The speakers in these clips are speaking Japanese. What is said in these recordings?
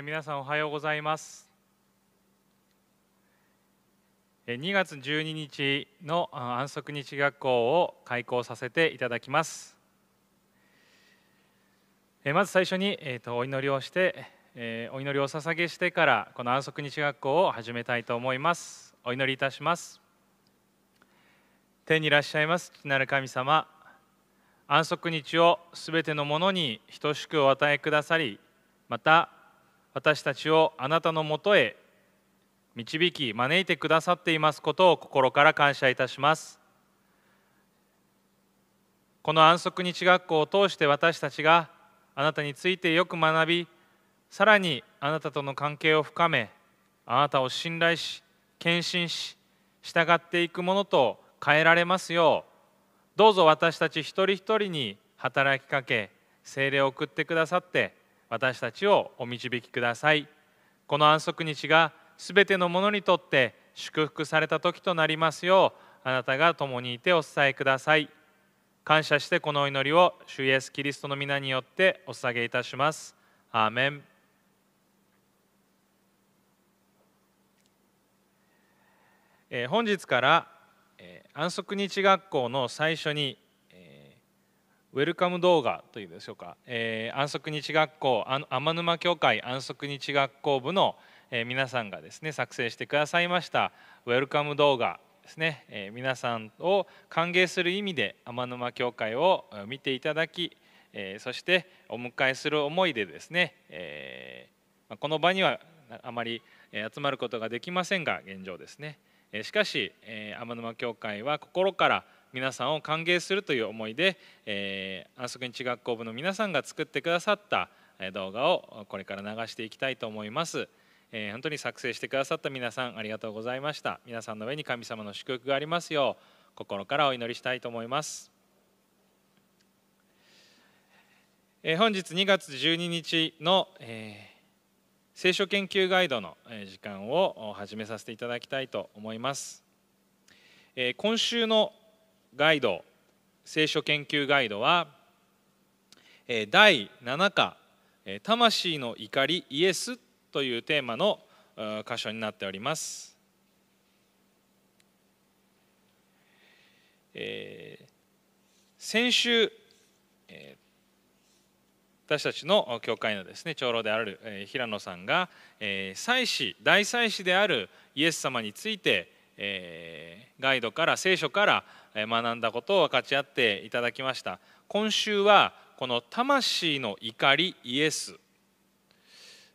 え皆さんおはようございます。2月12日の安息日学校を開校させていただきます。まず最初に、えー、とお祈りをして、えお祈りを捧げしてからこの安息日学校を始めたいと思います。お祈りいたします。天にいらっしゃいます父なる神様。安息日をすべてのものに等しくお与えくださりまた私たちをあなたのもとへ導き招いてくださっていますことを心から感謝いたします。この安息日学校を通して私たちがあなたについてよく学びさらにあなたとの関係を深めあなたを信頼し献身し従っていくものと変えられますようどうぞ私たち一人一人に働きかけ精霊を送ってくださって私たちをお導きください。この安息日がすべてのものにとって祝福された時となりますようあなたが共にいてお伝えください。感謝してこの祈りを主イエスキリストの皆によってお捧げいたします。アーメン。本日から、安息日学校の最初にウェルカム動画というでしょうか、えー、安息日学校天沼教会安息日学校部の、えー、皆さんがですね作成してくださいましたウェルカム動画ですね、えー、皆さんを歓迎する意味で天沼教会を見ていただき、え、そしてお迎えする思いでですね、えー、この場にはあまり集まることができませんが現状ですね。しかし天沼教会は心から皆さんを歓迎するという思いで、えー、安息日学校部の皆さんが作ってくださった動画をこれから流していきたいと思います。えー、本当に作成してくださった皆さんありがとうございました。皆さんの上に神様の祝福がありますよう心からお祈りしたいと思います。えー、本日2月12日の、えー、聖書研究ガイドの時間を始めさせていただきたいと思います。えー、今週のガイド聖書研究ガイドは第7課「魂の怒りイエス」というテーマの箇所になっております。え、先週、私たちの教会のですね長老である、え、平野さんが、え、祭司大祭司であるイエス様について、え、ガイドから聖書から学んだことを分かち合っていただきました。今週はこの魂の怒りイエス、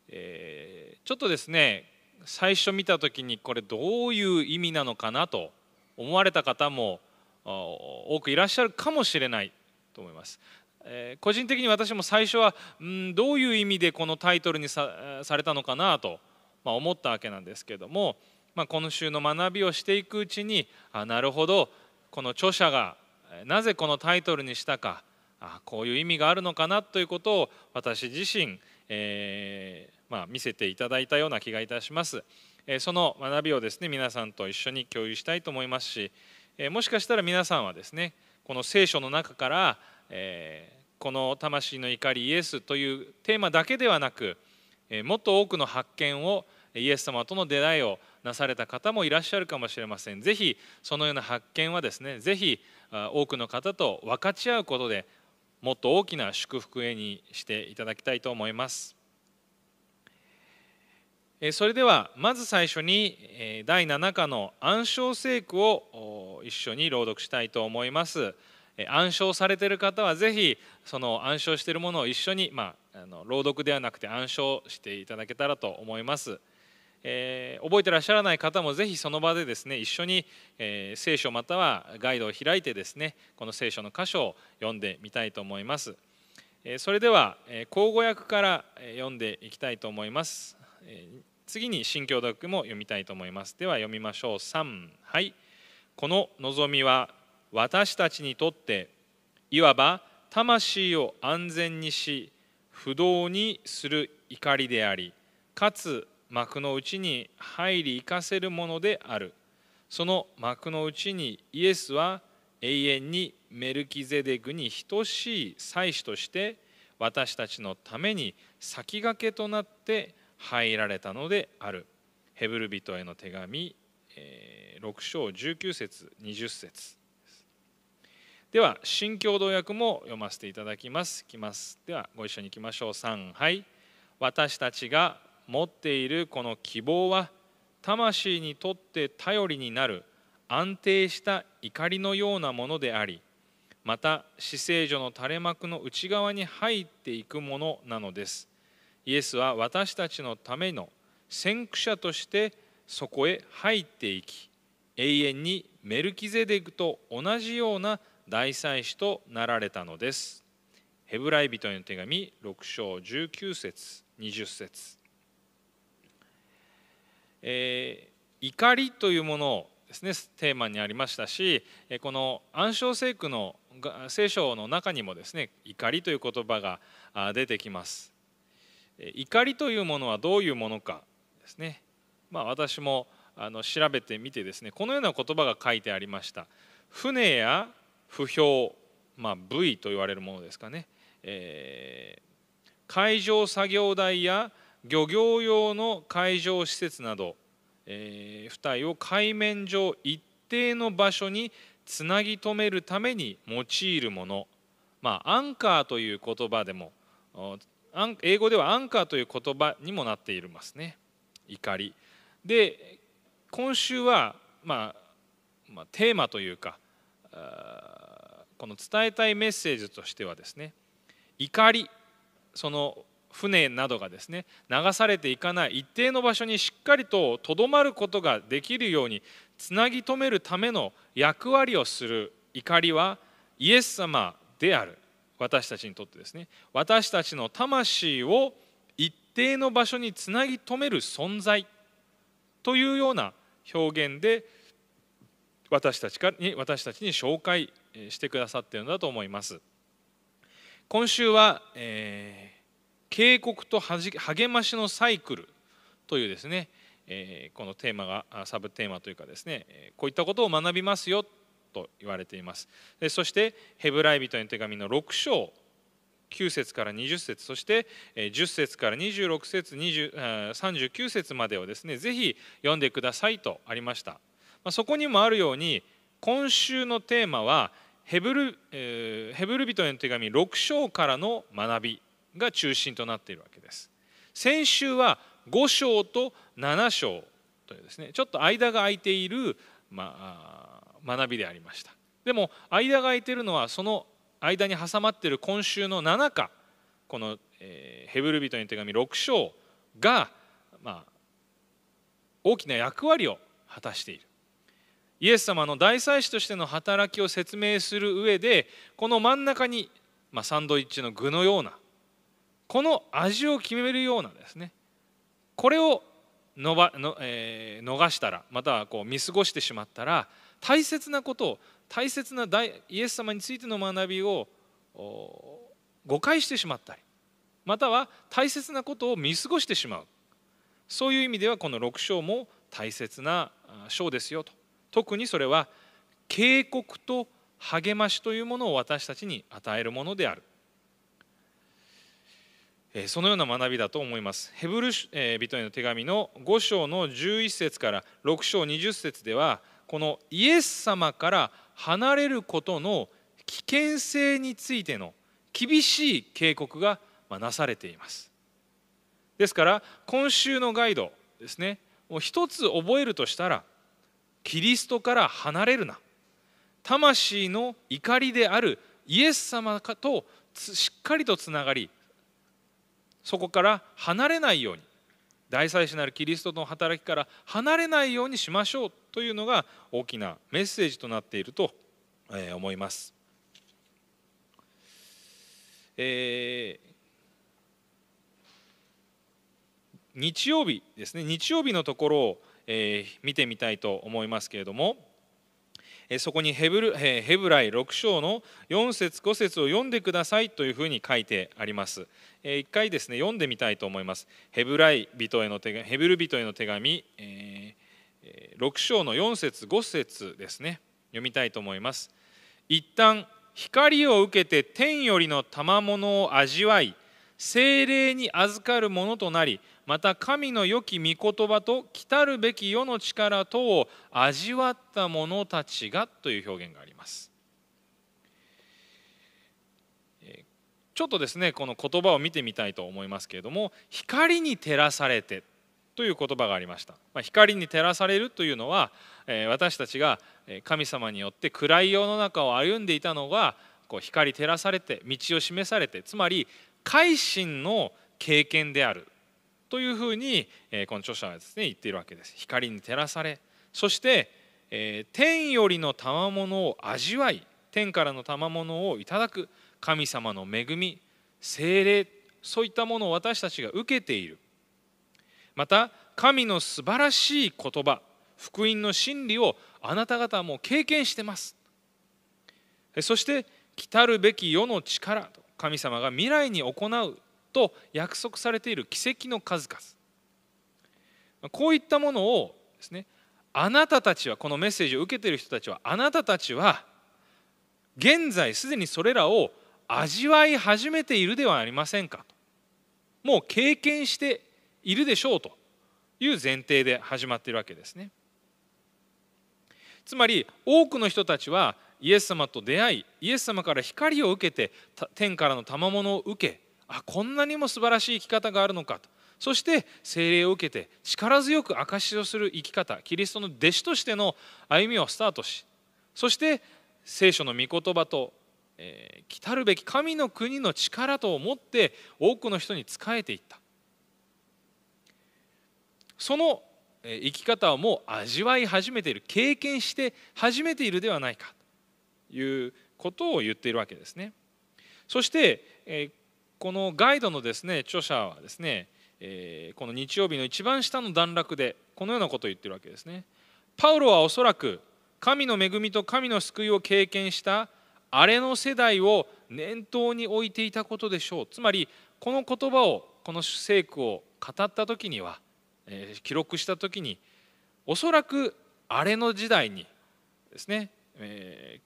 えー、ちょっとですね最初見た時にこれどういう意味なのかなと思われた方も多くいらっしゃるかもしれないと思います。え個人的に私も最初はんどういう意味でこのタイトルにされたのかなと、ま思ったわけなんですけども、まあ、今週の学びをしていくうちにあなるほど。この著者がなぜこのタイトルにしたかあこういう意味があるのかなということを私自身、えー、まあ、見せていただいたような気がいたします。その学びをですね皆さんと一緒に共有したいと思いますし、もしかしたら皆さんはですねこの聖書の中から、えこの「魂の怒りイエス」というテーマだけではなく、もっと多くの発見をイエス様との出会いをなされた方もいらっしゃるかもしれません。ぜひそのような発見はですねぜひ多くの方と分かち合うことでもっと大きな祝福へにしていただきたいと思います。それではまず最初に第7課の暗唱聖句を一緒に朗読したいと思います暗唱されている方はぜひその暗唱しているものを一緒に、まあ、あの朗読ではなくて暗唱していただけたらと思います、えー、覚えてらっしゃらない方もぜひその場でですね一緒に、えー、聖書またはガイドを開いてですねこの聖書の箇所を読んでみたいと思います。えそれではえ口語訳から読んでいきたいと思います。え次に新教読も読みたいと思います。では読みましょう。3はい。この望みは私たちにとっていわば魂を安全にし不動にする怒りでありかつ幕の内に入り生かせるものである。その幕の内にイエスは永遠にメルキゼデグに等しい祭司として私たちのために先駆けとなって入られたのである。ヘブル人への手紙6章19節20節。では新共同訳も読ませていただきます。きます。ではご一緒にいきましょう。3はい私たちが持っているこの希望は魂にとって頼りになる安定した怒りのようなものでありまた死聖所の垂れ幕の内側に入っていくものなのですイエスは私たちのための先駆者としてそこへ入っていき永遠にメルキゼデクと同じような大祭司となられたのです。ヘブライ人への手紙6章19節20節えー、怒りというものをですねテーマにありましたしこの暗唱聖句の聖書の中にもですね怒りという言葉が出てきます。怒りというものはどういうものかですね、まあ、私もあの調べてみてですねこのような言葉が書いてありました。船や不評、まあ、V と言われるものですかね、えー、海上作業台や漁業用の海上施設など、えー、付帯を海面上一定の場所につなぎ止めるために用いるもの、まあ、アンカーという言葉でも英語ではアンカーという言葉にもなっていますね。怒り。で今週は、まあ、まあ、テーマというかこの伝えたいメッセージとしてはですね怒り。その船などがですね流されていかない一定の場所にしっかりととどまることができるようにつなぎ止めるための役割をする怒りはイエス様である。私たちにとってですね。私たちの魂を一定の場所につなぎ止める存在。というような表現で私たちに私たちに紹介してくださっているのだと思います。今週は、え、警告と励ましのサイクルというですね、え、このテーマがサブテーマというかですねこういったことを学びますよと言われています。そしてヘブライ人の手紙の6章9節から20節そして10節から26節39節までをですねぜひ読んでくださいとありました。そこにもあるように今週のテーマはヘブル,、えー、ヘブル人への手紙6章からの学びが中心となっているわけです。先週は5章と7章というですねちょっと間が空いている、まあ、学びでありました。でも間が空いているのはその間に挟まっている今週の7課この、えー、ヘブル人の手紙6章が、まあ、大きな役割を果たしている。イエス様の大祭司としての働きを説明する上でこの真ん中に、まあ、サンドイッチの具のようなこの味を決めるようなですねこれをのばの、えー、逃したらまたはこう見過ごしてしまったら大切なことを大切なイエス様についての学びを誤解してしまったりまたは大切なことを見過ごしてしまう。そういう意味ではこの6章も大切な章ですよと。特にそれは警告と励ましというものを私たちに与えるものである。そのような学びだと思います。ヘブル人への手紙の5章の11節から6章20節ではこのイエス様から離れることの危険性についての厳しい警告がなされています。ですから今週のガイドですねもう一つ覚えるとしたらキリストから離れるな。魂の怒りであるイエス様としっかりとつながりそこから離れないように大祭司なるキリストの働きから離れないようにしましょうというのが大きなメッセージとなっていると思います。えー、日曜日ですね日曜日のところを、え、見てみたいと思いますけれども、そこにヘブル、え、ヘブライ6章の4節5節を読んでくださいというふうに書いてあります、えー、一回ですね読んでみたいと思います。ヘブライ人への手ヘブル人への手紙、え、6章の4節5節ですね。読みたいと思います。一旦光を受けて天よりの賜物を味わい精霊に預かるものとなりまた神の良き御言葉と来たるべき世の力とを味わった者たちがという表現があります。ちょっとですねこの言葉を見てみたいと思いますけれども光に照らされてという言葉がありました、まあ、光に照らされるというのは、え、私たちが神様によって暗い世の中を歩んでいたのがこう光照らされて道を示されてつまり改心の経験である。というふうに、この著者はですね言っているわけです。光に照らされそして、天よりの賜物を味わい天からの賜物をいただく神様の恵み精霊そういったものを私たちが受けている。また神の素晴らしい言葉福音の真理をあなた方はもう経験してます。そして来るべき世の力神様が未来に行うと約束されている奇跡の数々。こういったものをですねあなたたちはこのメッセージを受けている人たちはあなたたちは現在すでにそれらを味わい始めているではありませんかと。もう経験しているでしょうという前提で始まっているわけですね。つまり多くの人たちはイエス様と出会いイエス様から光を受けて天からの賜物を受けあこんなにも素晴らしい生き方があるのかと。そして精霊を受けて力強く証しをする生き方キリストの弟子としての歩みをスタートしそして聖書の御言葉と、えー、来たるべき神の国の力と思って多くの人に仕えていった。その生き方をもう味わい始めている経験して始めているではないかということを言っているわけですね。そして、えーこのガイドのですね著者はですね、えー、この日曜日の一番下の段落でこのようなことを言ってるわけですね。パウロはおそらく神の恵みと神の救いを経験したあれの世代を念頭に置いていたことでしょうつまりこの言葉をこの聖句を語った時には、えー、記録した時におそらくあれの時代にですね、え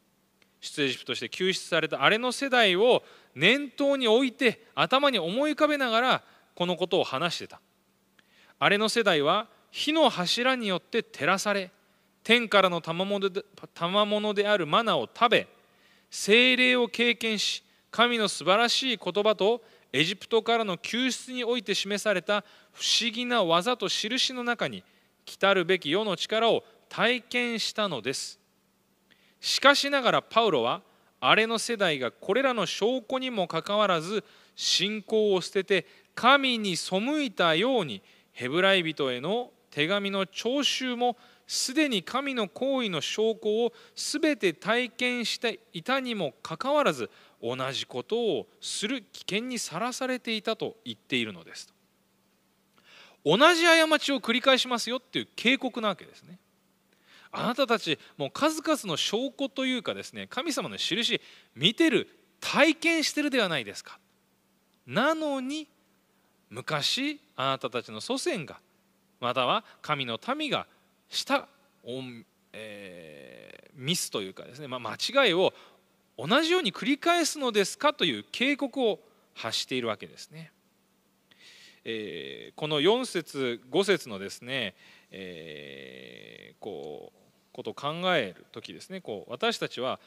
出エジプトとして救出されたあれの世代を念頭に置いて頭に思い浮かべながらこのことを話してた。あれの世代は火の柱によって照らされ天からの賜物で賜物であるマナを食べ精霊を経験し神の素晴らしい言葉とエジプトからの救出において示された不思議な技と印の中に来るべき世の力を体験したのです。しかしながらパウロはあれの世代がこれらの証拠にもかかわらず信仰を捨てて神に背いたようにヘブライ人への手紙の徴収もすでに神の行為の証拠を全て体験していたにもかかわらず同じことをする危険にさらされていたと言っているのです同じ過ちを繰り返しますよっていう警告なわけですね。あなたたちもう数々の証拠というかですね神様の印見てる体験してるではないですかなのに昔あなたたちの祖先がまたは神の民がしたえー、ミスというかですね、まあ、間違いを同じように繰り返すのですかという警告を発しているわけですね。えー、この4節5節のですね、えー、こうことを考える時ですね。こう私たちは、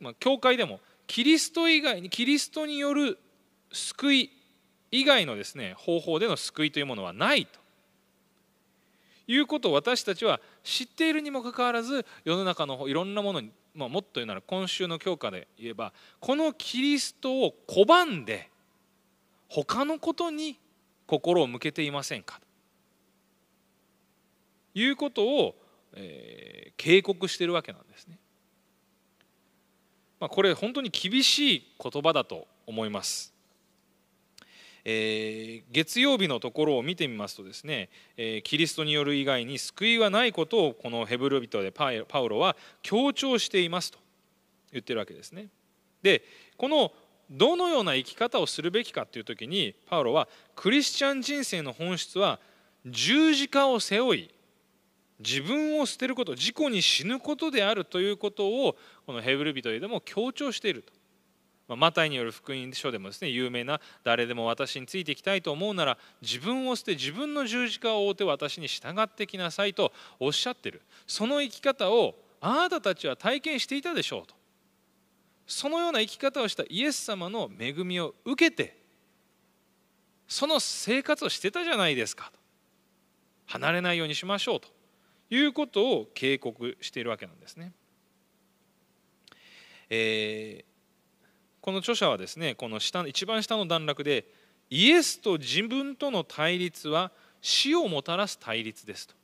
まあ、教会でもキリスト以外にキリストによる救い以外のですね方法での救いというものはないと。いうことを私たちは知っているにもかかわらず世の中のいろんなものに、まあ、もっと言うなら今週の教科で言えばこのキリストを拒んで他のことに心を向けていませんかと。いうことをえー、警告してるわけなんですね。まあ、これ本当に厳しい言葉だと思います。えー、月曜日のところを見てみますとですね、えー、キリストによる以外に救いはないことをこのヘブル人でパウロは強調していますと言ってるわけですね。でこのどのような生き方をするべきかという時にパウロはクリスチャン人生の本質は十字架を背負い自分を捨てること自己に死ぬことであるということをこのヘブル人でも強調していると。まあ、マタイによる福音書でもですね有名な「誰でも私についていきたいと思うなら自分を捨て自分の十字架を追って私に従ってきなさい」とおっしゃってる。その生き方をあなたたちは体験していたでしょうと。そのような生き方をしたイエス様の恵みを受けてその生活をしてたじゃないですかと。離れないようにしましょうと。いうことを警告しているわけなんですね。えー、この著者はですねこの下一番下の段落でイエスと自分との対立は死をもたらす対立ですと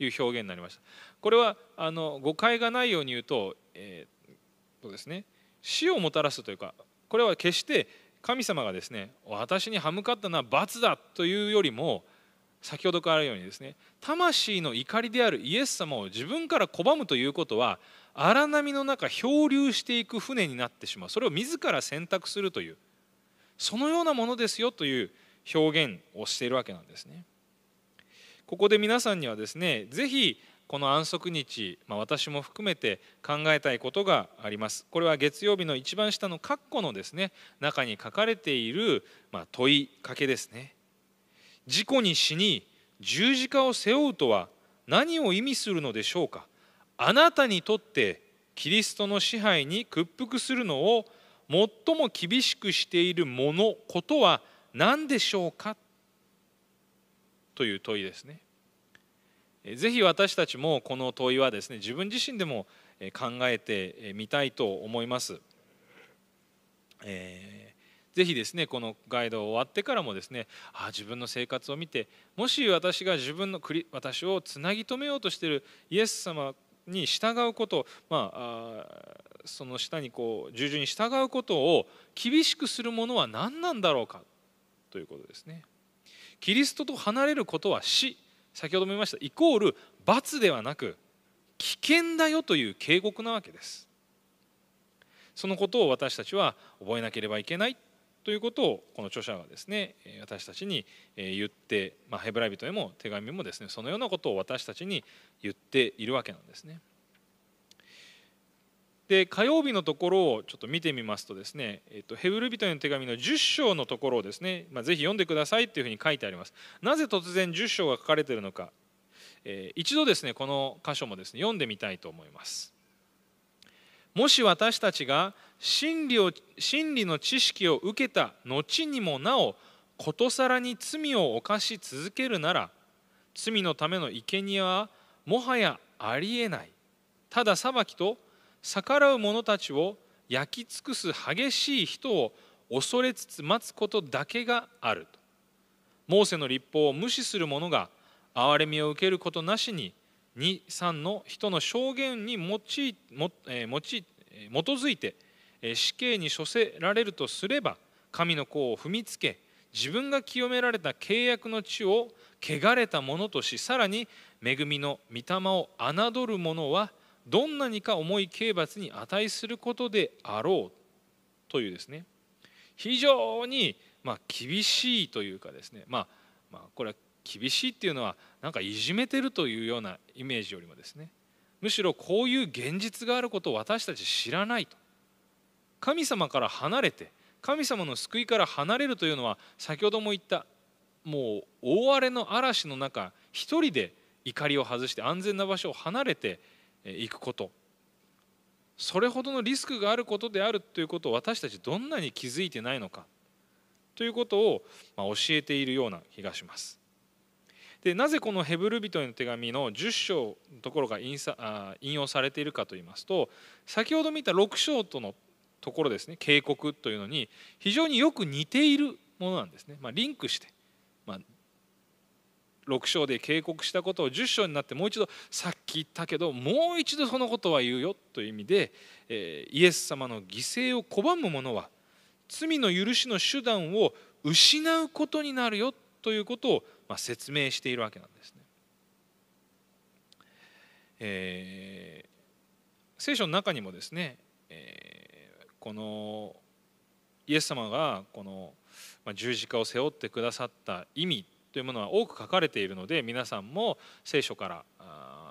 いう表現になりました。これはあの誤解がないように言うと,、えー、とですね、死をもたらすというかこれは決して神様がですね私に歯向かったのは罰だというよりも先ほどからあるようにですね魂の怒りであるイエス様を自分から拒むということは荒波の中漂流していく船になってしまうそれを自ら選択するというそのようなものですよという表現をしているわけなんですね。ここで皆さんにはですね是非この安息日、まあ、私も含めて考えたいことがあります。これは月曜日の一番下の括弧のですね中に書かれている、まあ、問いかけですね。事故に死に十字架を背負うとは何を意味するのでしょうか？あなたにとってキリストの支配に屈服するのを最も厳しくしているものことは何でしょうか？という問いですね。ぜひ私たちもこの問いはですね自分自身でも考えてみたいと思います。えーぜひですねこのガイド終わってからもですねあ自分の生活を見てもし私が自分の私をつなぎ止めようとしているイエス様に従うことまあその下にこう従順に従うことを厳しくするものは何なんだろうかということですね。キリストと離れることは死先ほども言いましたイコール罰ではなく危険だよという警告なわけです。そのことを私たちは覚えなければいけないということをこの著者がですね私たちに言って、まあ、ヘブライ人へも手紙もですねそのようなことを私たちに言っているわけなんですね。で火曜日のところをちょっと見てみますとですね、えっと、ヘブル人への手紙の10章のところをですね、まあ、ぜひ読んでくださいっていうふうに書いてあります。なぜ突然10章が書かれているのか、えー、一度ですねこの箇所もですね読んでみたいと思います。もし私たちが真理を真理の知識を受けた後にもなおことさらに罪を犯し続けるなら罪のための生贄はもはやありえない。ただ裁きと逆らう者たちを焼き尽くす激しい人を恐れつつ待つことだけがあると。モーセの立法を無視する者が憐れみを受けることなしに23の人の証言に用いも、えー、用い基づいて死刑に処せられるとすれば神の子を踏みつけ自分が清められた契約の地を汚れたものとしさらに恵みの御霊を侮る者はどんなにか重い刑罰に値することであろうというですね。非常にま厳しいというかですね。まあまあこれは厳しいっていうのはなんかいじめてるというようなイメージよりもですね。むしろこういう現実があることを私たち知らないと。神様から離れて神様の救いから離れるというのは先ほども言ったもう大荒れの嵐の中一人で怒りを外して安全な場所を離れていくことそれほどのリスクがあることであるということを私たちどんなに気づいてないのかということを教えているような気がします。でなぜこのヘブル人への手紙の10章のところが引用されているかといいますと先ほど見た6章とのところですね警告というのに非常によく似ているものなんですね、まあ、リンクして、まあ、6章で警告したことを10章になってもう一度さっき言ったけどもう一度そのことは言うよという意味で、え、イエス様の犠牲を拒む者は罪の許しの手段を失うことになるよということをま、説明しているわけなんですね。えー、聖書の中にもですね、えー、このイエス様がこの十字架を背負ってくださった意味というものは多く書かれているので皆さんも聖書から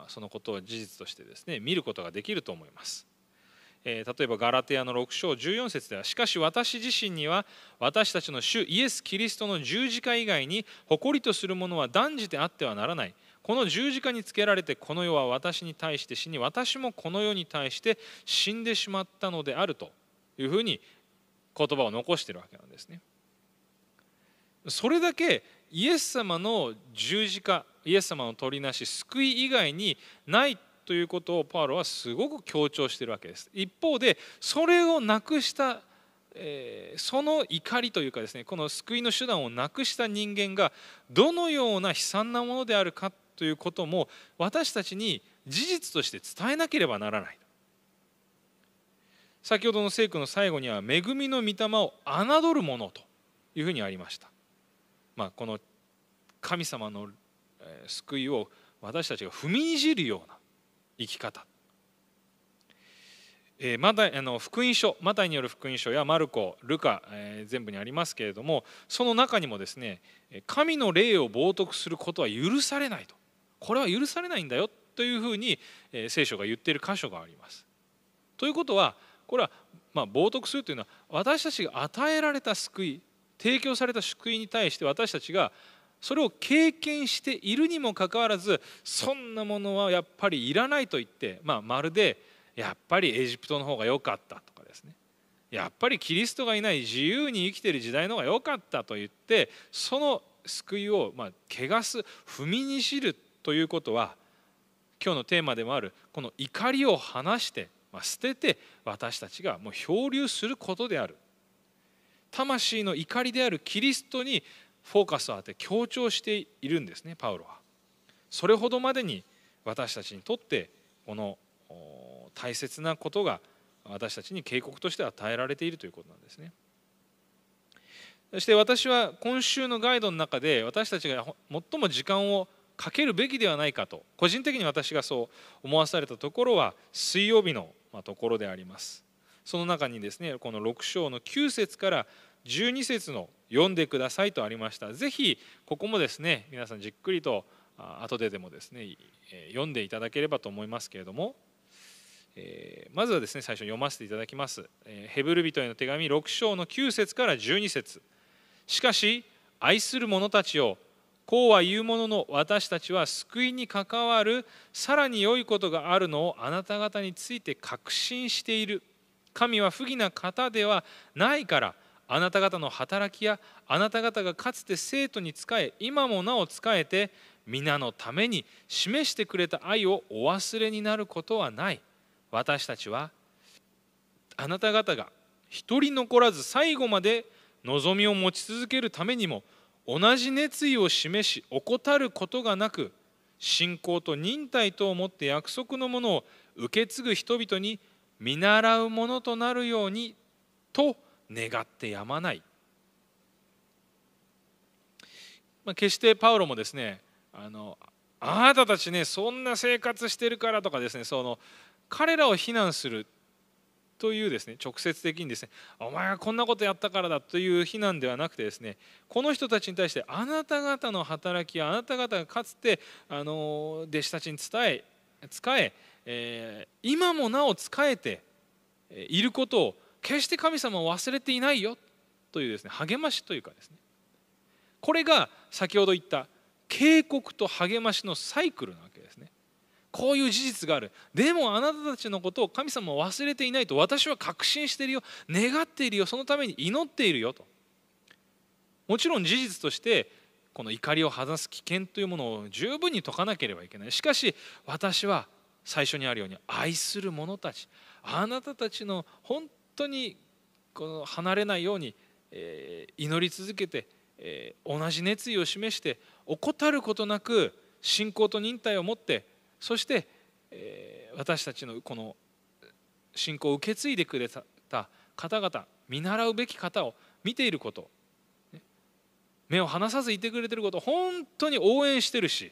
そのことを事実としてですね見ることができると思います。例えばガラテヤの6章14節ではしかし私自身には私たちの主イエス・キリストの十字架以外に誇りとするものは断じてあってはならないこの十字架につけられてこの世は私に対して死に私もこの世に対して死んでしまったのであるというふうに言葉を残しているわけなんですね。それだけイエス様の十字架イエス様の取りなし救い以外にないということをパウロはすごく強調しているわけです一方でそれをなくした、えー、その怒りというかですねこの救いの手段をなくした人間がどのような悲惨なものであるかということも私たちに事実として伝えなければならない先ほどの聖句の最後には恵みの御霊を侮るものというふうにありました、まあ、この神様の救いを私たちが踏みにじるような生き方、えー、まだあの福音書マタイによる福音書やマルコルカ、えー、全部にありますけれどもその中にもですね神の霊を冒涜することは許されないと。これは許されないんだよというふうに、えー、聖書が言っている箇所があります。ということはこれはま冒涜するというのは私たちが与えられた救い提供された救いに対して私たちがそれを経験しているにもかかわらずそんなものはやっぱりいらないと言って、まあ、まるでやっぱりエジプトの方が良かったとかですね。やっぱりキリストがいない自由に生きている時代の方が良かったと言ってその救いをまあ汚す踏みにじるということは今日のテーマでもあるこの怒りを離して捨てて私たちがもう漂流することである魂の怒りであるキリストにフォーカスを当て強調しているんですねパウロは。それほどまでに私たちにとってこの大切なことが私たちに警告として与えられているということなんですね。そして私は今週のガイドの中で私たちが最も時間をかけるべきではないかと個人的に私がそう思わされたところは水曜日のまところであります。その中にですねこの6章の9節から12節の読んでくださいとありました。ぜひここもですね皆さんじっくりと後ででもですね読んでいただければと思いますけれどもまずはですね最初読ませていただきます。ヘブル人への手紙6章の9節から12節。しかし愛する者たちをこうは言うものの私たちは救いに関わるさらに良いことがあるのをあなた方について確信している。神は不義な方ではないからあなた方の働きやあなた方がかつて生徒に仕え今もなお仕えて皆のために示してくれた愛をお忘れになることはない。私たちはあなた方が一人残らず最後まで望みを持ち続けるためにも同じ熱意を示し怠ることがなく信仰と忍耐とをもって約束のものを受け継ぐ人々に見習うものとなるようにと願ってやまない、まあ、決してパウロもですねあのあなたたちねそんな生活してるからとかですねその彼らを非難するというですね直接的にですねお前はこんなことやったからだという非難ではなくてですねこの人たちに対してあなた方の働きやあなた方がかつてあの弟子たちに伝え使ええー、今もなお仕えていることを決して神様を忘れていないよというですね励ましというかですね。これが先ほど言った警告と励ましのサイクルなわけ。ですこういう事実がある。でもあなたたちのことを神様は忘れていないと。私は確信しているよ。願っているよ。そのために祈っているよと。もちろん事実としてこの怒りを外す危険というものを十分に解かなければいけない。しかし私は最初にあるように愛する者たち。あなたたちの本当にこの離れないように、え祈り続けて、え同じ熱意を示して怠ることなく信仰と忍耐を持ってそして、え私たちのこの信仰を受け継いでくれた方々見習うべき方を見ていること目を離さずいてくれてること本当に応援してるし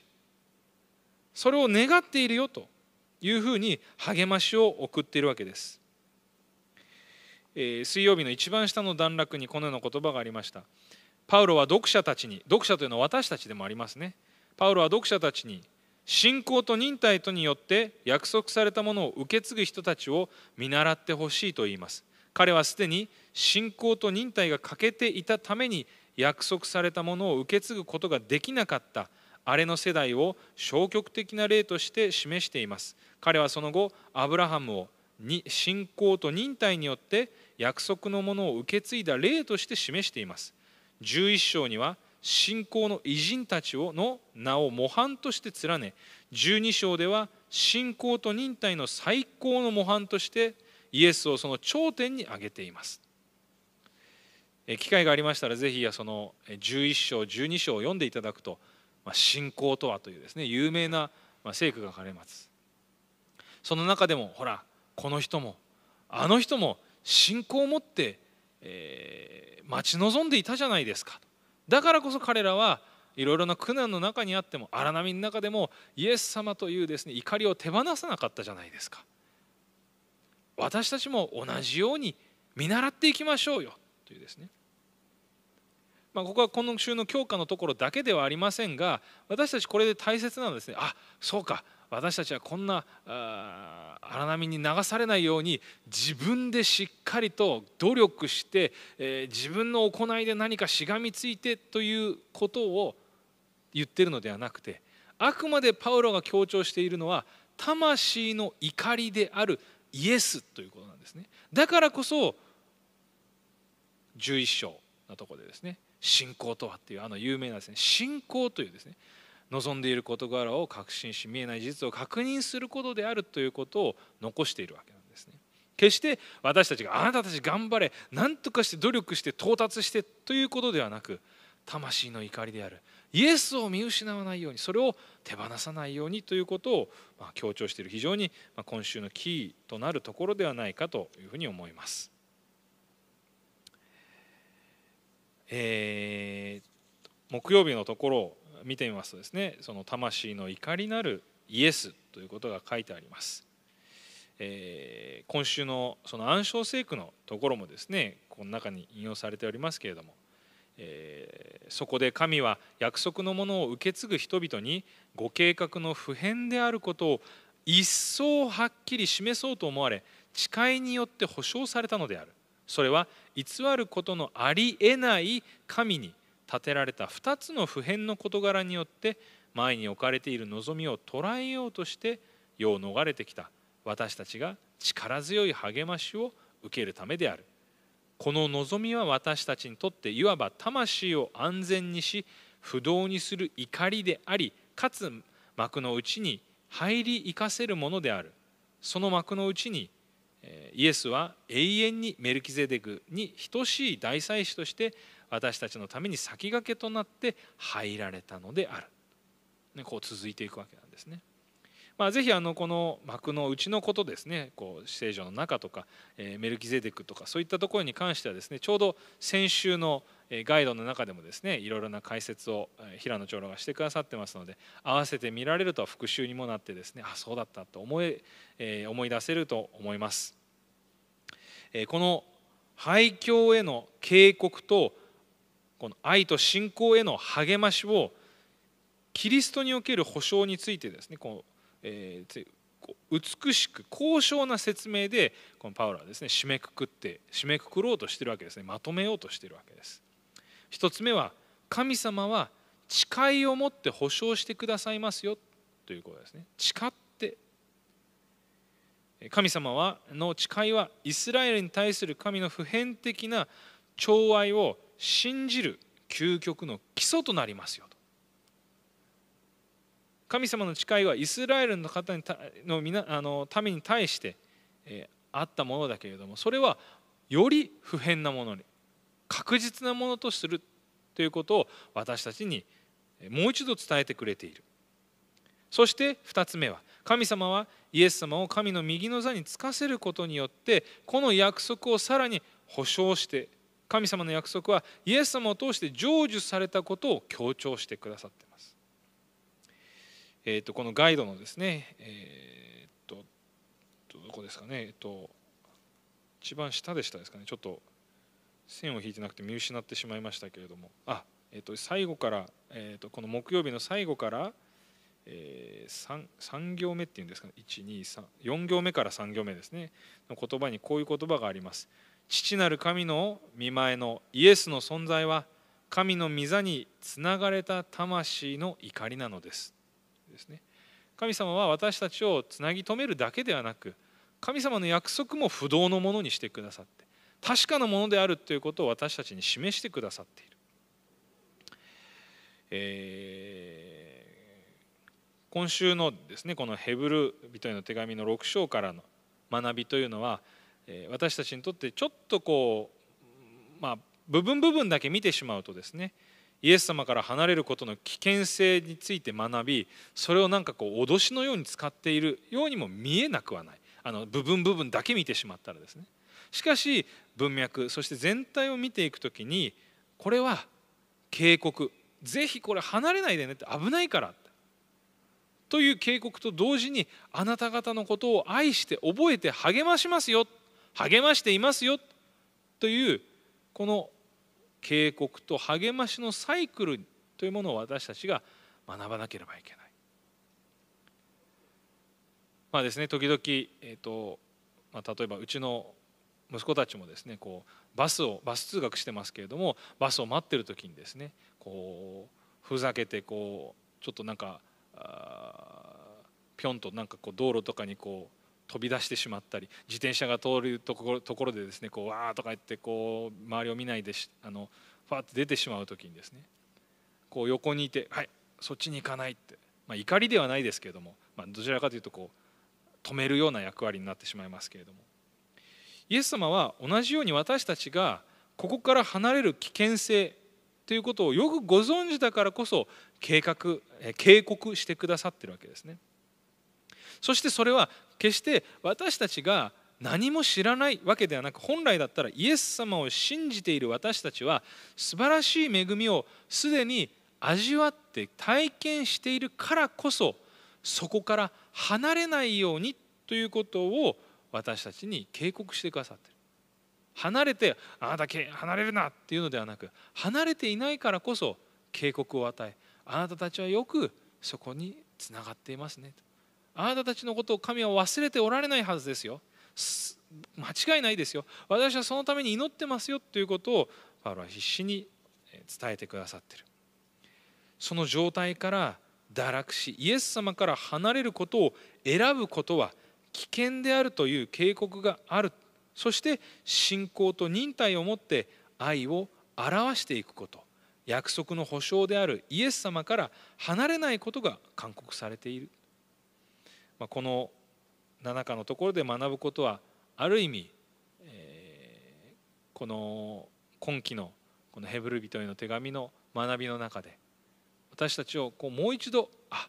それを願っているよというふうに励ましを送っているわけです。えー、水曜日の一番下の段落にこのような言葉がありました。パウロは読者たちに読者というのは私たちでもありますね。パウロは読者たちに信仰と忍耐とによって約束されたものを受け継ぐ人たちを見習ってほしいと言います。彼はすでに信仰と忍耐が欠けていたために約束されたものを受け継ぐことができなかったあれの世代を消極的な例として示しています彼はその後アブラハムをに信仰と忍耐によって約束のものを受け継いだ例として示しています11章には信仰の偉人たちをの名を模範として連ね12章では信仰と忍耐の最高の模範としてイエスをその頂点に挙げています。機会がありましたらぜひその11章12章を読んでいただくとまあ、信仰とはというですね有名な聖句が書かれます。その中でもほらこの人もあの人も信仰を持って、えー、待ち望んでいたじゃないですかだからこそ彼らはいろいろな苦難の中にあっても荒波の中でもイエス様というですね怒りを手放さなかったじゃないですか。私たちも同じように見習っていきましょうよというですね。まあ、ここはこの週の教科のところだけではありませんが私たちこれで大切なのはですねあそうか。私たちはこんな荒波に流されないように自分でしっかりと努力して、自分の行いで何かしがみついてということを言ってるのではなくてあくまでパウロが強調しているのは魂の怒りであるイエスということなんですね。だからこそ11章のところでですね信仰とはっていうあの有名なですね信仰というですね望んでいる事柄を確信し見えない事実を確認することであるということを残しているわけなんですね。決して私たちがあなたたち頑張れ何とかして努力して到達してということではなく魂の怒りであるイエスを見失わないようにそれを手放さないようにということを強調している非常に今週のキーとなるところではないかというふうに思います。えー、木曜日のところを見てみますとですねその魂の怒りなるイエスということが書いてあります。えー、今週のその暗唱聖句のところもですねこの中に引用されておりますけれども、えー、そこで神は約束のものを受け継ぐ人々にご計画の普遍であることを一層はっきり示そうと思われ誓いによって保証されたのであるそれは偽ることのありえない神に立てられた2つの普遍の事柄によって前に置かれている望みを捉えようとして世を逃れてきた。私たちが力強い励ましを受けるためである。この望みは私たちにとっていわば魂を安全にし不動にする怒りでありかつ幕の内に入り生かせるものである。その幕の内にイエスは永遠にメルキゼデクに等しい大祭司として私たちのために先駆けとなって入られたのであるね、こう続いていくわけなんですね。まあ、ぜひあのこの幕の内のことですねこう聖女の中とか、え、メルキゼデクとかそういったところに関してはですねちょうど先週のガイドの中でもですねいろいろな解説を平野長老がしてくださってますので合わせて見られると復習にもなってですねあそうだったと思い,、え、思い出せると思います。え、この廃墟への警告とこの愛と信仰への励ましをキリストにおける保証についてですねこうえー、美しく高尚な説明でこのパウロはですね締めくくって締めくくろうとしてるわけですね。まとめようとしてるわけです。一つ目は神様は誓いを持って保証してくださいますよ。ということですね。誓って。神様はの誓いはイスラエルに対する神の普遍的な寵愛を信じる究極の基礎となりますよと。神様の誓いはイスラエルの方にの皆あの民に対して、えー、あったものだけれどもそれはより普遍なものに確実なものとするということを私たちにもう一度伝えてくれている。そして2つ目は神様はイエス様を神の右の座につかせることによってこの約束をさらに保証して神様の約束はイエス様を通して成就されたことを強調してくださっています。えーと、このガイドのですね、えーと、どこですかね、えーと、一番下でしたですかね。ちょっと線を引いてなくて見失ってしまいましたけれども。あ、えー、と最後から、えー、とこの木曜日の最後から、えー、3, 3行目っていうんですかね。1、2、3、4行目から3行目ですね。の言葉にこういう言葉があります。父なる神の見前のイエスの存在は神の御座につながれた魂の怒りなのです。ですね。神様は私たちをつなぎ止めるだけではなく神様の約束も不動のものにしてくださって確かなものであるということを私たちに示してくださっている、えー、今週のですねこのヘブル人への手紙の6章からの学びというのは私たちにとってちょっとこうまあ部分部分だけ見てしまうとですねイエス様から離れることの危険性について学びそれをなんかこう脅しのように使っているようにも見えなくはない。あの部分部分だけ見てしまったらですね。しかし文脈そして全体を見ていくときにこれは警告。ぜひこれ離れないでねって危ないからという警告と同時にあなた方のことを愛して覚えて励ましますよ励ましていますよというこの警告と励ましのサイクルというものを私たちが学ばなければいけない。まあですね時々、えーとまあ、例えばうちの息子たちもですねこうバスをバス通学してますけれどもバスを待ってる時にですねこうふざけてこうちょっとなんかぴょんとなんかこう道路とかにこう飛び出してしまったり自転車が通るところところでですねこうわーとか言ってこう周りを見ないであのファーって出てしまう時にですねこう横にいて「はいそっちに行かない」って、まあ、怒りではないですけれども、まあ、どちらかというとこう止めるような役割になってしまいますけれどもイエス様は同じように私たちがここから離れる危険性ということをよくご存知だからこそ計画警告してくださってるわけですね。そしてそれは決して私たちが何も知らないわけではなく本来だったらイエス様を信じている私たちは素晴らしい恵みをすでに味わって体験しているからこそそこから離れないようにということを私たちに警告してくださっている。離れてあなた離れるなっていうのではなく離れていないからこそ警告を与えあなたたちはよくそこにつながっていますねと。あなたたちのことを神は忘れておられないはずですよ。間違いないですよ。私はそのために祈ってますよということをパウロは必死に伝えてくださっている。その状態から堕落しイエス様から離れることを選ぶことは危険であるという警告がある。そして信仰と忍耐をもって愛を表していくこと。約束の保証であるイエス様から離れないことが勧告されている。まあ、この7日のところで学ぶことはある意味、えー、この今期のこのヘブル人への手紙の学びの中で私たちをこうもう一度あ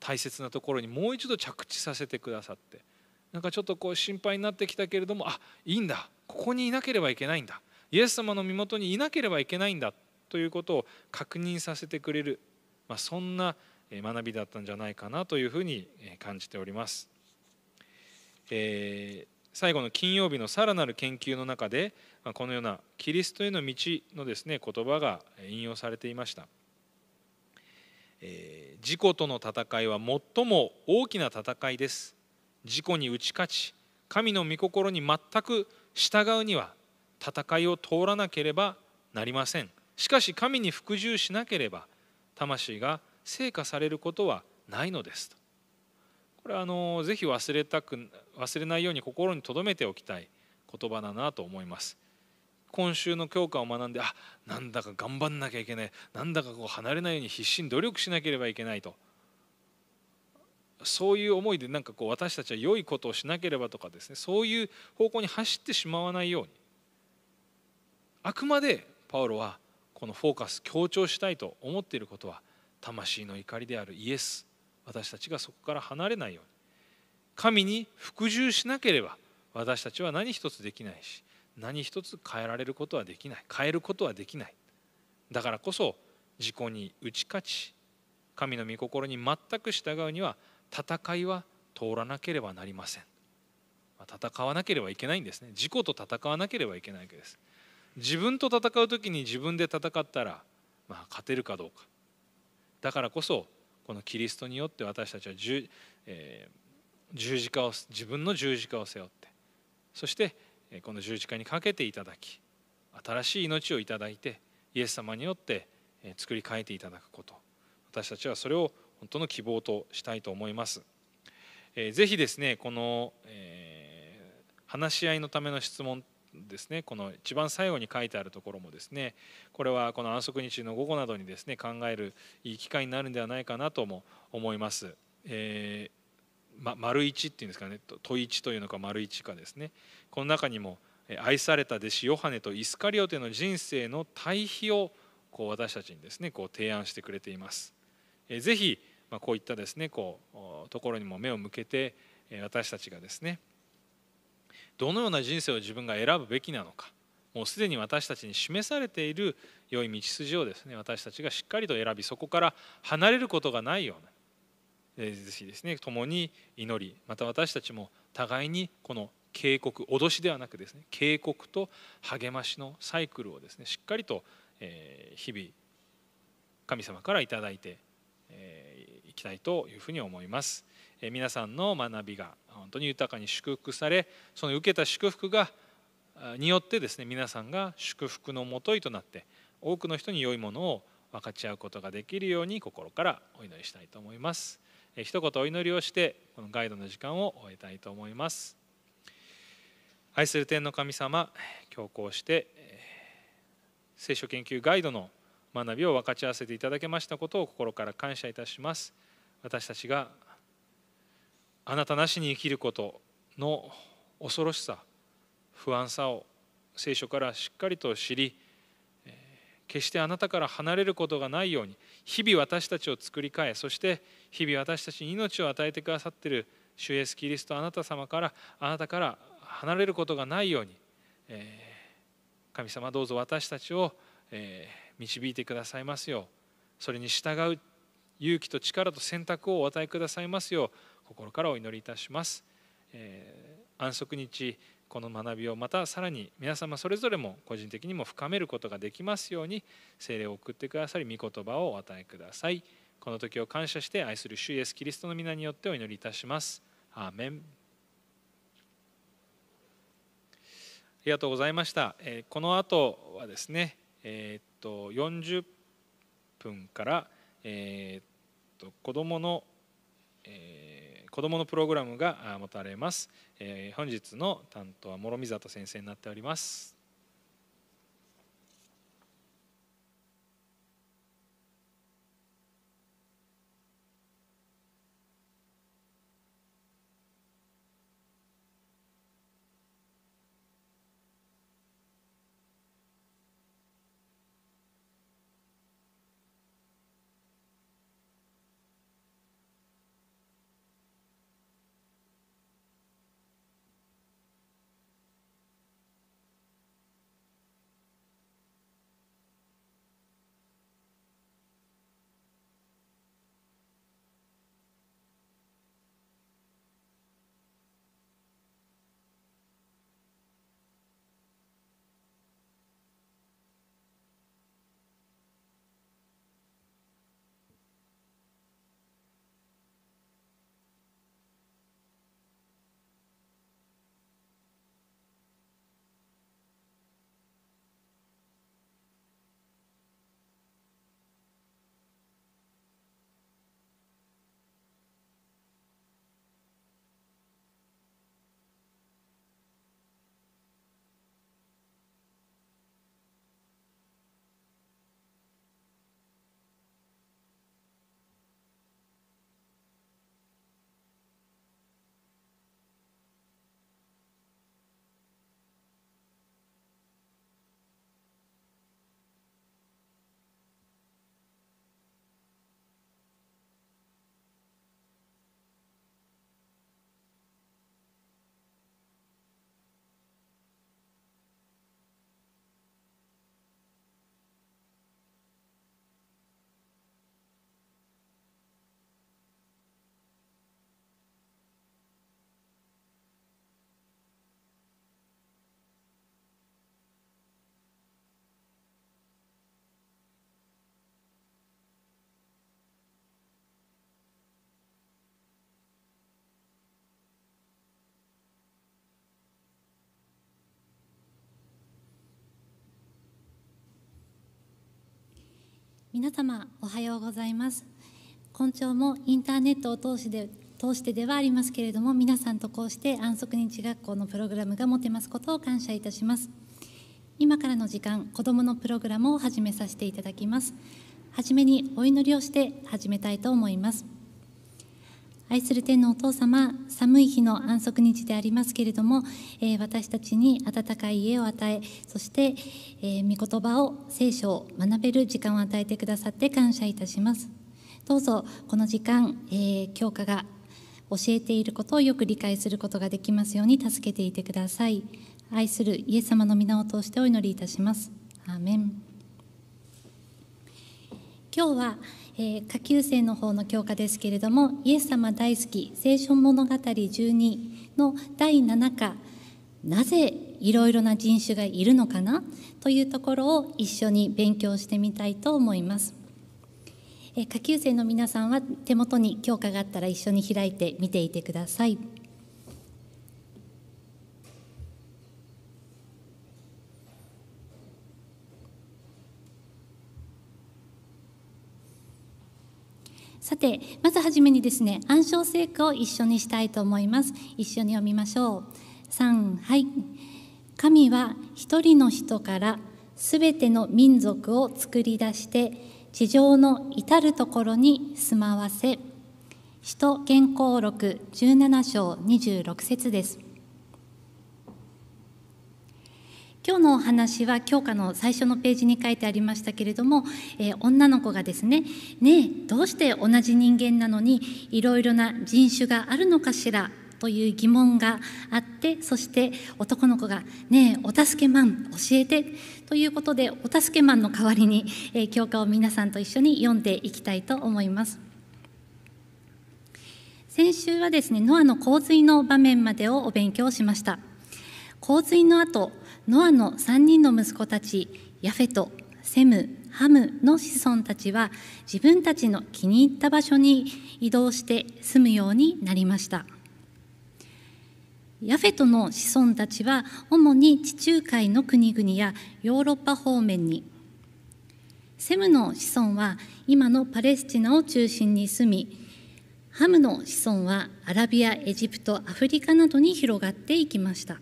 大切なところにもう一度着地させてくださってなんかちょっとこう心配になってきたけれどもあいいんだここにいなければいけないんだイエス様の身元にいなければいけないんだということを確認させてくれる、まあ、そんな学びだったんじゃないかなというふうに感じております。えー、最後の金曜日のさらなる研究の中でこのようなキリストへの道のですね言葉が引用されていました。えー、自己との戦いは最も大きな戦いです。自己に打ち勝ち神の御心に全く従うには戦いを通らなければなりませんしかし神に服従しなければ魂が成果されることはないのですこれはあのぜひ忘れたく忘れないように心に留めておきたい言葉だなと思います。今週の教科を学んであなんだか頑張んなきゃいけない。なんだかこう離れないように必死に努力しなければいけないと。そういう思いでなんかこう私たちは良いことをしなければとかですね。そういう方向に走ってしまわないように。あくまでパウロはこのフォーカス強調したいと思っていることは魂の怒りであるイエス私たちがそこから離れないように。神に服従しなければ私たちは何一つできないし何一つ変えられることはできない変えることはできない。だからこそ自己に打ち勝ち神の御心に全く従うには戦いは通らなければなりません。戦わなければいけないんですね。自己と戦わなければいけないわけです。自分と戦う時に自分で戦ったら、まあ、勝てるかどうか。だからこそこのキリストによって私たちは十,、えー、十字架を自分の十字架を背負ってそしてこの十字架にかけていただき新しい命をいただいてイエス様によって作り変えていただくこと私たちはそれを本当の希望としたいと思います。えー、ぜひですねこの、えー、話し合いのための質問ですねこの一番最後に書いてあるところもですねこれはこの安息日の午後などにですね考えるいい機会になるんではないかなとも思います。えー、ま、丸一っていうんですかね問一というのか丸一かですねこの中にも愛された弟子ヨハネとイスカリオテの人生の対比をこう私たちにですねこう提案してくれています。えぜひ、まこういったですねこうところにも目を向けて私たちがですねどのような人生を自分が選ぶべきなのかもうすでに私たちに示されている良い道筋をですね私たちがしっかりと選びそこから離れることがないようなぜひですね共に祈りまた私たちも互いにこの警告脅しではなくですね警告と励ましのサイクルをですねしっかりと日々神様から頂いていきたいというふうに思います。皆さんの学びが本当に豊かに祝福されその受けた祝福がによってですね皆さんが祝福のもといとなって多くの人に良いものを分かち合うことができるように心からお祈りしたいと思います。一言お祈りをしてこのガイドの時間を終えたいと思います。愛する天の神様今日こうして聖書研究ガイドの学びを分かち合わせていただけましたことを心から感謝いたします。私たちがあなたなしに生きることの恐ろしさ不安さを聖書からしっかりと知り決してあなたから離れることがないように日々私たちを作り変えそして日々私たちに命を与えてくださっている主イエスキリストあなた様からあなたから離れることがないように、え神様どうぞ私たちを、え導いてくださいますようそれに従う勇気と力と選択をお与えくださいますよう心からお祈りいたします、えー、安息日この学びをまたさらに皆様それぞれも個人的にも深めることができますように聖霊を送ってくださり御言葉をお与えください。この時を感謝して愛する主イエスキリストの皆によってお祈りいたします。アーメン。ありがとうございました、えこの後はですねえー、っと40分から、えー、っと子どもの、えー子どものプログラムが持たれます、え、本日の担当は諸見里先生になっております。皆様おはようございます。今朝もインターネットを通してで通してではありますけれども皆さんとこうして安息日学校のプログラムが持てますことを感謝いたします。今からの時間子どものプログラムを始めさせていただきます。はじめにお祈りをして始めたいと思います。愛する天のお父様寒い日の安息日でありますけれども、えー、私たちに温かい家を与えそして、えー、御言葉を聖書を学べる時間を与えてくださって感謝いたします。どうぞこの時間、えー、教科が教えていることをよく理解することができますように助けていてください。愛するイエス様の皆を通してお祈りいたします。アーメン。今日はえー、下級生の方の教科ですけれどもイエス様大好き聖書物語12の第7課なぜいろいろな人種がいるのかな？というところを一緒に勉強してみたいと思います。えー、下級生の皆さんは手元に教科があったら一緒に開いて見ていてください。さてまずはじめにですね暗唱聖句を一緒にしたいと思います。一緒に読みましょう。3はい。神は一人の人からすべての民族を作り出して地上の至るところに住まわせ。使徒原稿録17章26節です。今日のお話は教科の最初のページに書いてありましたけれども、えー、女の子がですね「ねえどうして同じ人間なのにいろいろな人種があるのかしら?」という疑問があってそして男の子が「ねえお助けマン教えて」ということでお助けマンの代わりに、えー、教科を皆さんと一緒に読んでいきたいと思います。先週はですねノアの洪水の場面までをお勉強しました。洪水の後ノアの3人の息子たちヤフェトセムハムの子孫たちは自分たちの気に入った場所に移動して住むようになりました。ヤフェトの子孫たちは主に地中海の国々やヨーロッパ方面に。セムの子孫は今のパレスチナを中心に住みハムの子孫はアラビアエジプトアフリカなどに広がっていきました。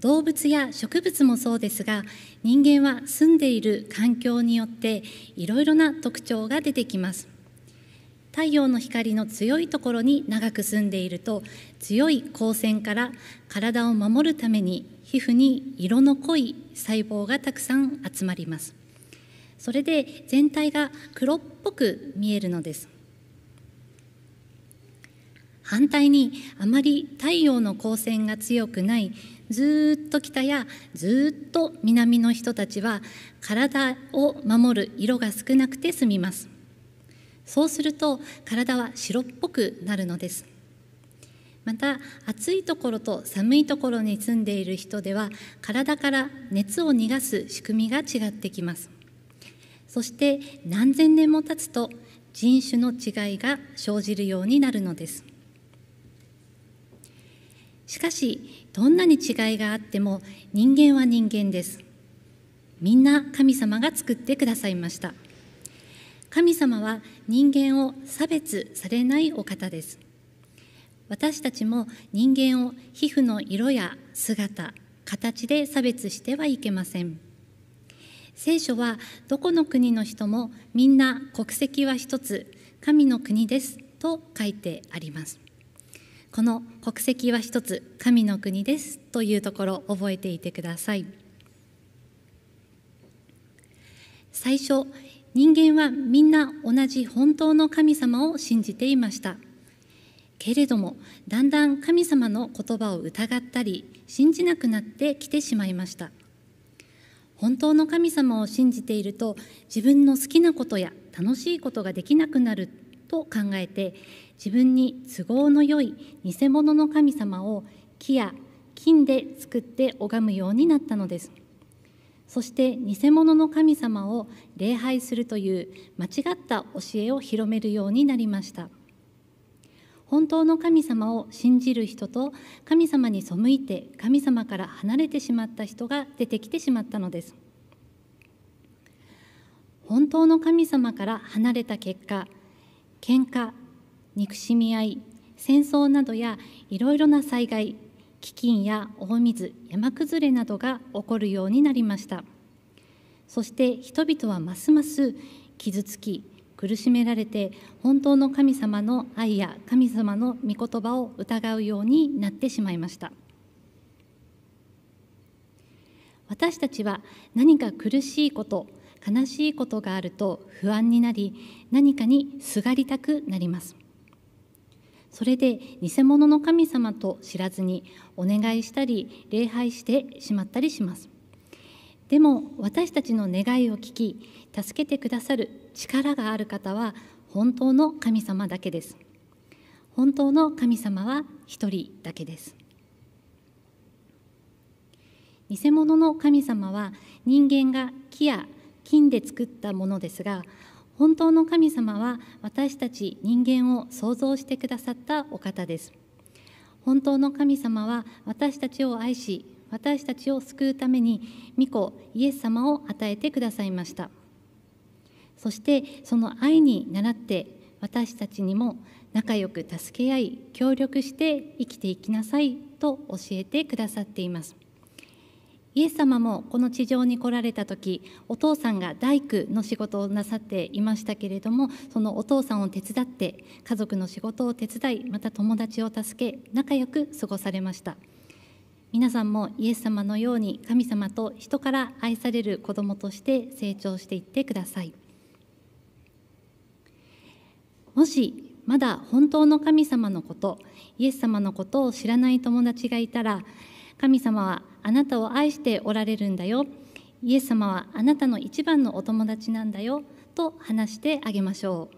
動物や植物もそうですが人間は住んでいる環境によっていろいろな特徴が出てきます。太陽の光の強いところに長く住んでいると強い光線から体を守るために皮膚に色の濃い細胞がたくさん集まります。それで全体が黒っぽく見えるのです。反対にあまり太陽の光線が強くないずっと北やずっと南の人たちは体を守る色が少なくて済みます。そうすると体は白っぽくなるのです。また暑いところと寒いところに住んでいる人では体から熱を逃がす仕組みが違ってきます。そして何千年も経つと人種の違いが生じるようになるのです。しかしどんなに違いがあっても人間は人間です。みんな神様が作ってくださいました。神様は人間を差別されないお方です。私たちも人間を皮膚の色や姿形で差別してはいけません。聖書はどこの国の人もみんな国籍は一つ神の国ですと書いてあります。この国籍は一つ神の国ですというところ覚えていてください。最初人間はみんな同じ本当の神様を信じていました。けれどもだんだん神様の言葉を疑ったり信じなくなってきてしまいました。本当の神様を信じていると自分の好きなことや楽しいことができなくなると考えて自分に都合のよい偽物の神様を木や金で作って拝むようになったのです。そして偽物の神様を礼拝するという間違った教えを広めるようになりました。本当の神様を信じる人と神様に背いて神様から離れてしまった人が出てきてしまったのです。本当の神様から離れた結果喧嘩憎しみ合い戦争などやいろいろな災害飢饉や大水山崩れなどが起こるようになりました。そして人々はますます傷つき苦しめられて本当の神様の愛や神様の御言葉を疑うようになってしまいました。私たちは何か苦しいこと悲しいことがあると不安になり何かにすがりたくなります。それで偽物の神様と知らずにお願いしたり礼拝してしまったりします。でも私たちの願いを聞き助けてくださる力がある方は本当の神様だけです。本当の神様は一人だけです。偽物の神様は人間が木や金で作ったものですが本当の神様は私たち人間を創造してくださったお方です。本当の神様は私たちを愛し私たちを救うために御子イエス様を与えてくださいました。そしてその愛に倣って私たちにも仲良く助け合い協力して生きていきなさいと教えてくださっています。イエス様もこの地上に来られた時お父さんが大工の仕事をなさっていましたけれどもそのお父さんを手伝って家族の仕事を手伝いまた友達を助け仲良く過ごされました。皆さんもイエス様のように神様と人から愛される子供として成長していってください。もしまだ本当の神様のことイエス様のことを知らない友達がいたら神様はあなたを愛しておられるんだよ。イエス様はあなたの一番のお友達なんだよ。と話してあげましょう。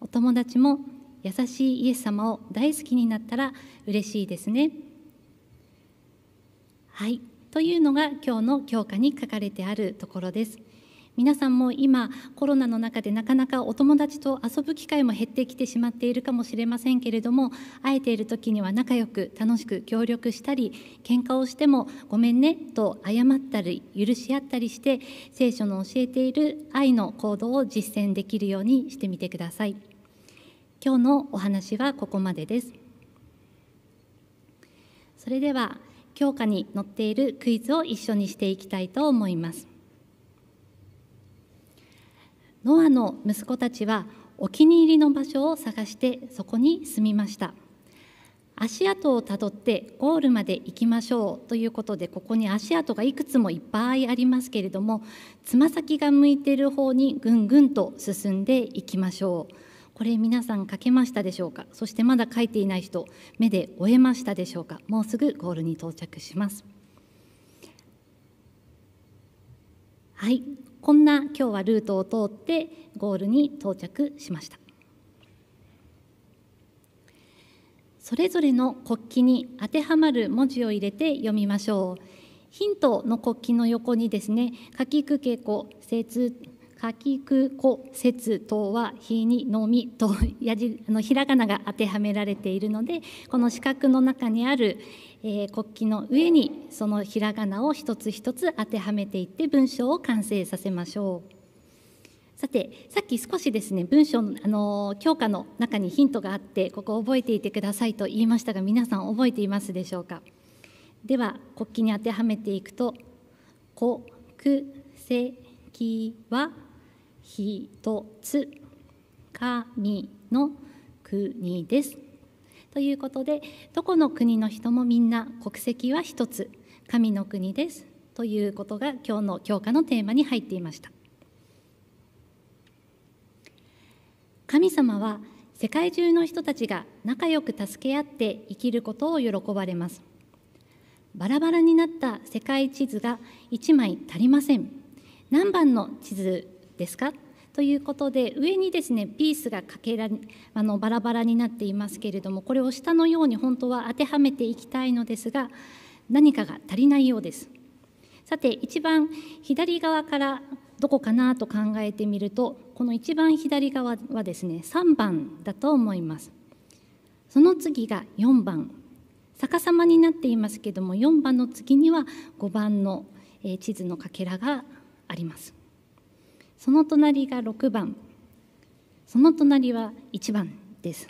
お友達も優しいイエス様を大好きになったら嬉しいですね。はい。というのが今日の教科に書かれてあるところです。皆さんも今コロナの中でなかなかお友達と遊ぶ機会も減ってきてしまっているかもしれませんけれども会えている時には仲良く楽しく協力したり喧嘩をしてもごめんねと謝ったり許し合ったりして聖書の教えている愛の行動を実践できるようにしてみてください。今日のお話はここまでです。それでは教科に載っているクイズを一緒にしていきたいと思います。ノアの息子たちはお気に入りの場所を探してそこに住みました。足跡をたどってゴールまで行きましょうということでここに足跡がいくつもいっぱいありますけれどもつま先が向いている方にぐんぐんと進んでいきましょう。これ皆さん書けましたでしょうか？そしてまだ書いていない人目で終えましたでしょうか？もうすぐゴールに到着します。はい。こんな今日はルートを通ってゴールに到着しました。それぞれの国旗に当てはまる文字を入れて読みましょう。ヒントの国旗の横にですね「かきくけこ節かきくこ節とは日にのみとやじあのひらがなが当てはめられているのでこの四角の中にあるえー、国旗の上にそのひらがなを一つ一つ当てはめていって文章を完成させましょう。さてさっき少しですね文章あの教科の中にヒントがあってここ覚えていてくださいと言いましたが皆さん覚えていますでしょうか？では国旗に当てはめていくと「国籍は一つ神の国です」ということでどこの国の人もみんな国籍は一つ神の国です。ということが今日の教科のテーマに入っていました。神様は世界中の人たちが仲良く助け合って生きることを喜ばれます。バラバラになった世界地図が1枚足りません。何番の地図ですか？ということで上にですねピースがかけらあのバラバラになっていますけれどもこれを下のように本当は当てはめていきたいのですが何かが足りないようです。さて一番左側からどこかなと考えてみるとこの一番左側はですね3番だと思います。その次が4番逆さまになっていますけども4番の次には5番の地図のかけらがあります。その隣が6番。その隣は1番です。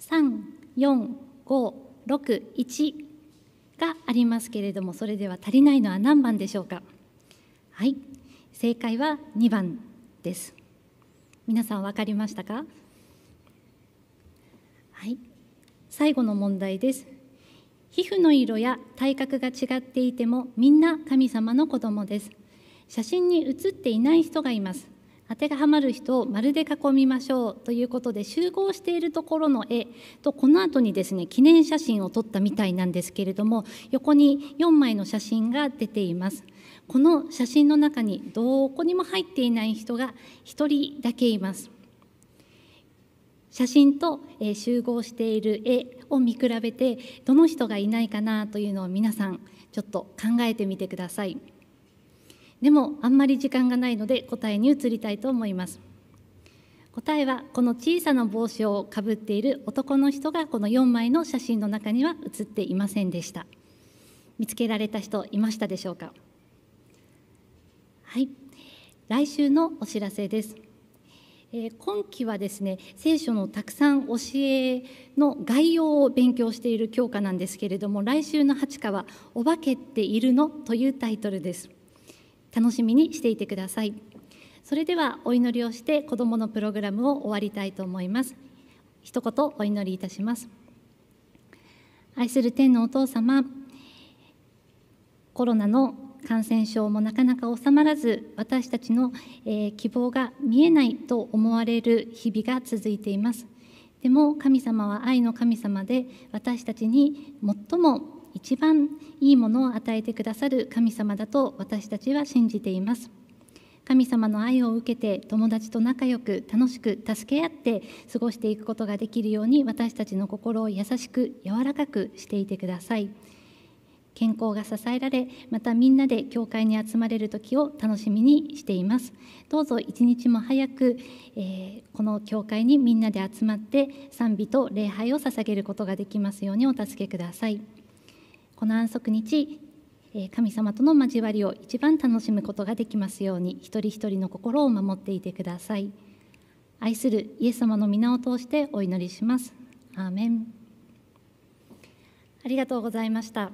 3456がありますけれどもそれでは足りないのは何番でしょうか。はい。正解は2番です。皆さん分かりましたか？はい。最後の問題です。皮膚の色や体格が違っていてもみんな神様の子供です。写真に写っていない人がいます。当てがはまる人を丸で囲みましょうということで集合しているところの絵とこの後にですね記念写真を撮ったみたいなんですけれども横に4枚の写真が出ています。この写真の中にどこにも入っていない人が1人だけいます。写真と集合している絵を見比べてどの人がいないかなというのを皆さんちょっと考えてみてください。でもあんまり時間がないので答えに移りたいと思います。答えはこの小さな帽子をかぶっている男の人がこの4枚の写真の中には写っていませんでした。見つけられた人いましたでしょうか？はい。来週のお知らせです。え今期はですね聖書のたくさん教えの概要を勉強している教科なんですけれども来週の8課は「お化けっているの?」というタイトルです。楽しみにしていてください。それではお祈りをして子どものプログラムを終わりたいと思います。一言お祈りいたします。愛する天のお父様コロナの感染症もなかなか収まらず私たちの、えー、希望が見えないと思われる日々が続いています。でも神様は愛の神様で私たちに最も一番いいものを与えてくださる神様だと私たちは信じています。神様の愛を受けて友達と仲良く楽しく助け合って過ごしていくことができるように私たちの心を優しく柔らかくしていてください。健康が支えられまたみんなで教会に集まれる時を楽しみにしています。どうぞ一日も早く、えー、この教会にみんなで集まって賛美と礼拝を捧げることができますようにお助けください。この安息日神様との交わりを一番楽しむことができますように一人一人の心を守っていてください。愛するイエス様の皆を通してお祈りします。アーメン。ありがとうございました。